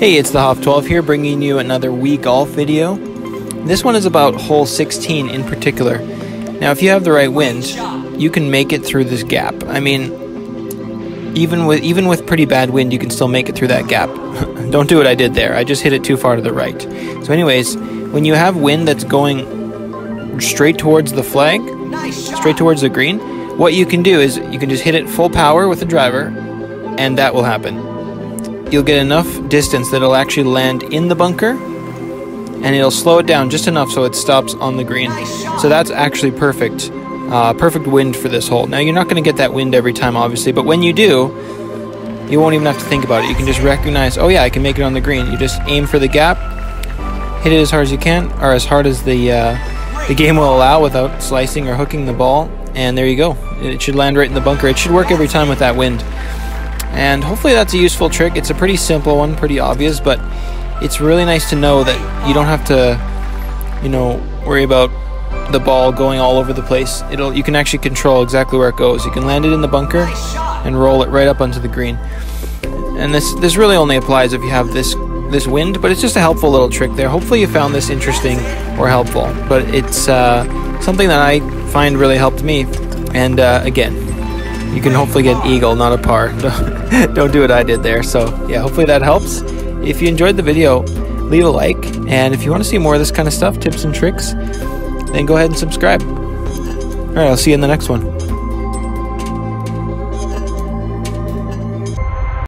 Hey, it's the Hoff12 here bringing you another Wii Golf video. This one is about hole 16 in particular. Now, if you have the right wind, you can make it through this gap. I mean, even with even with pretty bad wind, you can still make it through that gap. Don't do what I did there. I just hit it too far to the right. So anyways, when you have wind that's going straight towards the flag, straight towards the green, what you can do is you can just hit it full power with the driver and that will happen you'll get enough distance that it'll actually land in the bunker and it'll slow it down just enough so it stops on the green. So that's actually perfect. Uh, perfect wind for this hole. Now you're not going to get that wind every time, obviously, but when you do, you won't even have to think about it. You can just recognize, oh yeah, I can make it on the green. You just aim for the gap, hit it as hard as you can, or as hard as the uh, the game will allow without slicing or hooking the ball, and there you go. It should land right in the bunker. It should work every time with that wind. And hopefully that's a useful trick. It's a pretty simple one, pretty obvious, but it's really nice to know that you don't have to, you know, worry about the ball going all over the place. It'll you can actually control exactly where it goes. You can land it in the bunker and roll it right up onto the green. And this this really only applies if you have this this wind, but it's just a helpful little trick there. Hopefully you found this interesting or helpful. But it's uh, something that I find really helped me. And uh, again, you can hopefully get an eagle, not a par. Don't do what I did there. So yeah, hopefully that helps. If you enjoyed the video, leave a like. And if you want to see more of this kind of stuff, tips and tricks, then go ahead and subscribe. All right, I'll see you in the next one.